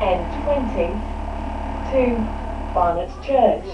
N20 to Barnet Church.